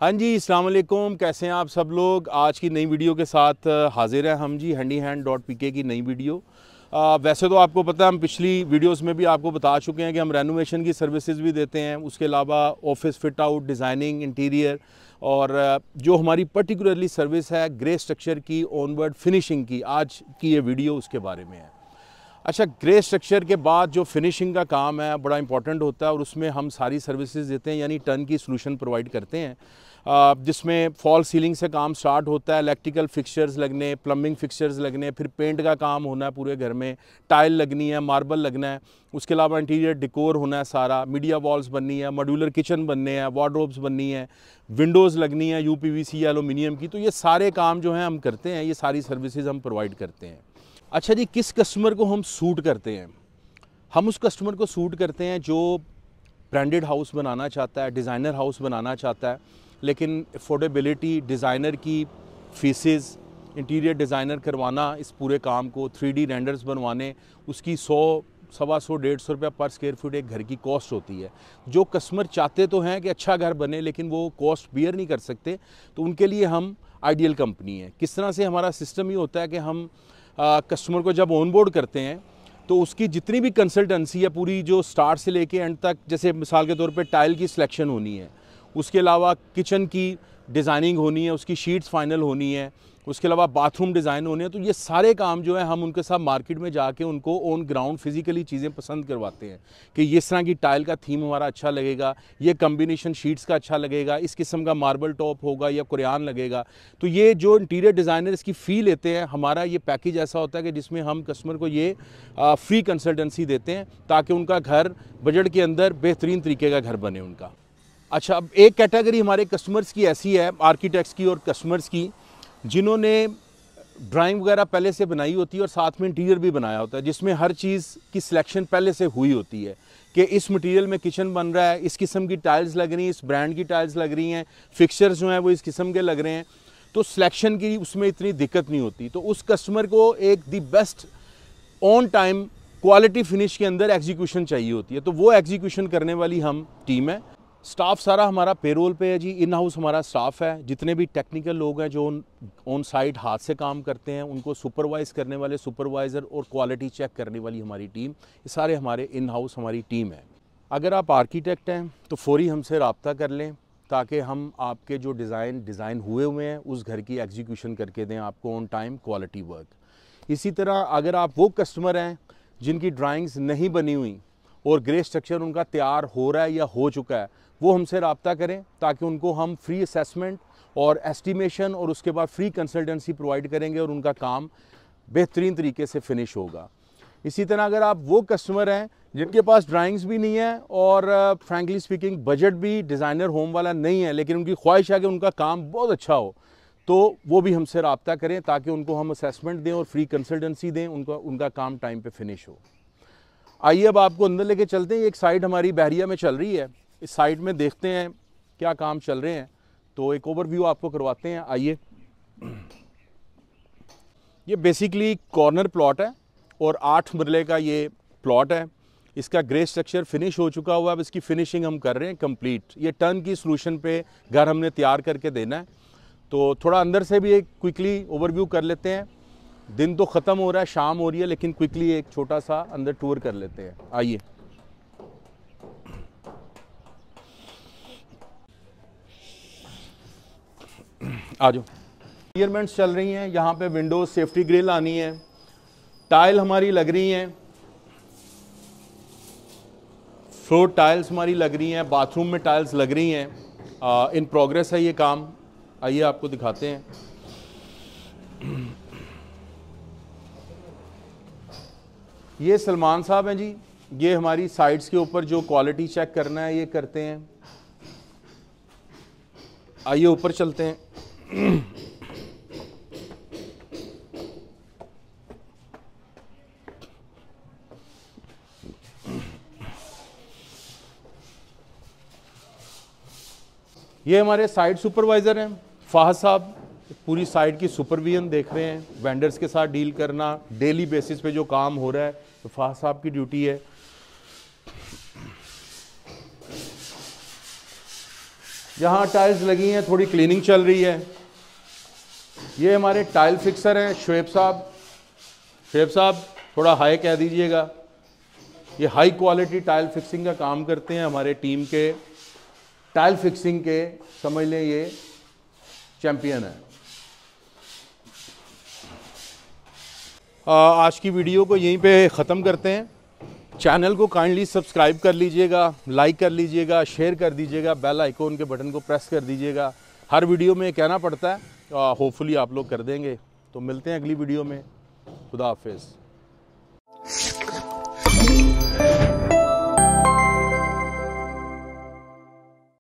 हाँ जी अस्सलाम कैसे हैं आप सब लोग? आज की नई वीडियो के साथ हाजिर हैं हम जी handy hand dot P K की नई वीडियो। आ, वैसे तो आपको पता है हम पिछली वीडियोस में भी आपको बता चुके हैं कि हम रेनोवेशन की सर्विसेज़ भी देते हैं। उसके अलावा office fit out designing interior और जो हमारी पर्टिकुलरली सर्विस है ग्रे स्ट्रक्चर की ऑनवर्ड फिनिशिंग की आज की ये वीडियो उसके बारे में है। अच्छा ग्रे स्ट्रक्चर के बाद जो फिनिशिंग का काम है बड़ा इंपॉर्टेंट होता है और उसमें हम सारी सर्विसेज़ देते हैं यानी टर्न की सोल्यूशन प्रोवाइड करते हैं। जिसमें फॉल सीलिंग से काम स्टार्ट होता है इलेक्ट्रिकल फिक्सचर्स लगने प्लम्बिंग फिक्सचर्स लगने, फिर पेंट का काम होना है पूरे घर में टाइल लगनी है मार्बल लगना है, उसके अलावा इंटीरियर डिकोर होना है सारा मीडिया वॉल्स बननी है मॉड्यूलर किचन बनने हैं वार्ड्रोब्स बननी है विंडोज़ लगनी है यू पी एलुमिनियम की तो ये सारे काम जो हैं हम करते हैं, ये सारी सर्विसेज़ हम प्रोवाइड करते हैं। अच्छा जी, किस कस्टमर को हम सूट करते हैं? हम उस कस्टमर को सूट करते हैं जो ब्रांडेड हाउस बनाना चाहता है डिज़ाइनर हाउस बनाना चाहता है लेकिन अफोर्डेबिलिटी डिज़ाइनर की फीसेस इंटीरियर डिज़ाइनर करवाना, इस पूरे काम को थ्री डी रेंडर्स बनवाने, उसकी सौ, सवा सौ, डेढ़ सौ रुपया पर स्क्वायर फीट एक घर की कॉस्ट होती है। जो कस्टमर चाहते तो हैं कि अच्छा घर बने, लेकिन वो कॉस्ट बियर नहीं कर सकते तो उनके लिए हम आइडियल कंपनी है। किस तरह से हमारा सिस्टम ये होता है कि हम कस्टमर को जब ऑन बोर्ड करते हैं तो उसकी जितनी भी कंसल्टेंसी है पूरी जो स्टार्ट से लेके एंड तक, जैसे मिसाल के तौर पे टाइल की सिलेक्शन होनी है उसके अलावा किचन की डिज़ाइनिंग होनी है, उसकी शीट्स फाइनल होनी है, उसके अलावा बाथरूम डिज़ाइन होने हैं तो ये सारे काम जो है हम उनके साथ मार्केट में जाके उनको ऑन ग्राउंड फिजिकली चीज़ें पसंद करवाते हैं कि इस तरह की टाइल का थीम हमारा अच्छा लगेगा, ये कम्बिनेशन शीट्स का अच्छा लगेगा, इस किस्म का मार्बल टॉप होगा या कुरियान लगेगा तो ये जो इंटीरियर डिज़ाइनर इसकी फ़ी लेते हैं, हमारा ये पैकेज ऐसा होता है कि जिसमें हम कस्टमर को ये फ्री कंसल्टेंसी देते हैं ताकि उनका घर बजट के अंदर बेहतरीन तरीके का घर बने उनका। अच्छा अब एक कैटेगरी हमारे कस्टमर्स की ऐसी है आर्किटेक्ट्स की और कस्टमर्स की, जिन्होंने ड्राइंग वगैरह पहले से बनाई होती है और साथ में इंटीरियर भी बनाया होता है, जिसमें हर चीज़ की सिलेक्शन पहले से हुई होती है कि इस मटेरियल में किचन बन रहा है, इस किस्म की टाइल्स लग रही हैं, इस ब्रांड की टाइल्स लग रही हैं फिक्सचर्स जो हैं वो इस किस्म के लग रहे हैं तो सिलेक्शन की उसमें इतनी दिक्कत नहीं होती। तो उस कस्टमर को एक the best on time quality finish के अंदर एग्जीक्यूशन चाहिए होती है। तो वो एग्जीक्यूशन करने वाली हम टीम है। स्टाफ सारा हमारा पेरोल पे है जी इन हाउस हमारा स्टाफ है। जितने भी टेक्निकल लोग हैं जो ऑन साइट हाथ से काम करते हैं, उनको सुपरवाइज़ करने वाले सुपरवाइज़र और क्वालिटी चेक करने वाली हमारी टीम ये सारे हमारे इन हाउस हमारी टीम है। अगर आप आर्किटेक्ट हैं तो फौरी हमसे रबता कर लें, ताकि हम आपके जो डिज़ाइन डिज़ाइन हुए हुए हैं, उस घर की एग्जीक्यूशन करके दें आपको ऑन टाइम क्वालिटी वर्क इसी तरह अगर आप वो कस्टमर हैं, जिनकी ड्राइंग्स नहीं बनी हुई, और ग्रे स्ट्रक्चर उनका तैयार हो रहा है या हो चुका है वो हमसे रबता करें ताकि उनको हम फ्री असेसमेंट और एस्टिमेशन और उसके बाद फ्री कंसल्टेंसी प्रोवाइड करेंगे और उनका काम बेहतरीन तरीके से फिनिश होगा। इसी तरह अगर आप वो कस्टमर हैं जिनके पास ड्राइंग्स भी नहीं है और फ्रेंकली स्पीकिंग बजट भी डिज़ाइनर होम वाला नहीं है, लेकिन उनकी ख्वाहिश है कि उनका काम बहुत अच्छा हो तो वो भी हमसे रबता करें ताकि उनको हम असेसमेंट दें और फ्री कंसल्टेंसी दें, उनका उनका काम टाइम पे फिनिश हो। आइए अब आपको अंदर लेके चलते हैं। एक साइड हमारी बहरिया में चल रही है। इस साइड में देखते हैं क्या काम चल रहे हैं। तो एक ओवरव्यू आपको करवाते हैं, आइए। ये बेसिकली कॉर्नर प्लॉट है और आठ मरले का ये प्लॉट है। इसका ग्रे स्ट्रक्चर फिनिश हो चुका हुआ है। अब इसकी फिनिशिंग हम कर रहे हैं कंप्लीट ये टर्न की सोल्यूशन पे घर हमने तैयार करके देना है। तो थोड़ा अंदर से भी एक क्विकली ओवरव्यू कर लेते हैं। दिन तो ख़त्म हो रहा है, शाम हो रही है, लेकिन क्विकली एक छोटा सा अंदर टूर कर लेते हैं। आइए। आ जाओ क्लियरमेंट्स चल रही हैं, यहाँ पे विंडोज़ सेफ्टी ग्रिल आनी है टाइल हमारी लग रही हैं फ्लोर टाइल्स हमारी लग रही हैं बाथरूम में टाइल्स लग रही हैं इन प्रोग्रेस है ये काम, आइए आपको दिखाते हैं। ये सलमान साहब हैं जी, ये हमारी साइड्स के ऊपर जो क्वालिटी चेक करना है, ये करते हैं। आइए ऊपर चलते हैं। ये हमारे साइट सुपरवाइज़र हैं। फाह साहब पूरी साइट की सुपरविजन देख रहे हैं। वेंडर्स के साथ डील करना डेली बेसिस पे जो काम हो रहा है तो फाहद साहब की ड्यूटी है। जहाँ टाइल्स लगी हैं, थोड़ी क्लीनिंग चल रही है। ये हमारे टाइल फिक्सर हैं शुएब साहब। शुएब साहब, थोड़ा हाई कह दीजिएगा। ये हाई क्वालिटी टाइल फिक्सिंग का काम करते हैं हमारे टीम के। टाइल फिक्सिंग के, समझ लें ये चैम्पियन है। आज की वीडियो को यहीं पे ख़त्म करते हैं। चैनल को काइंडली सब्सक्राइब कर लीजिएगा लाइक कर लीजिएगा शेयर कर दीजिएगा बेल आइकॉन के बटन को प्रेस कर दीजिएगा। हर वीडियो में कहना पड़ता है होपफुली आप लोग कर देंगे। तो मिलते हैं अगली वीडियो में। खुदा हाफिज़।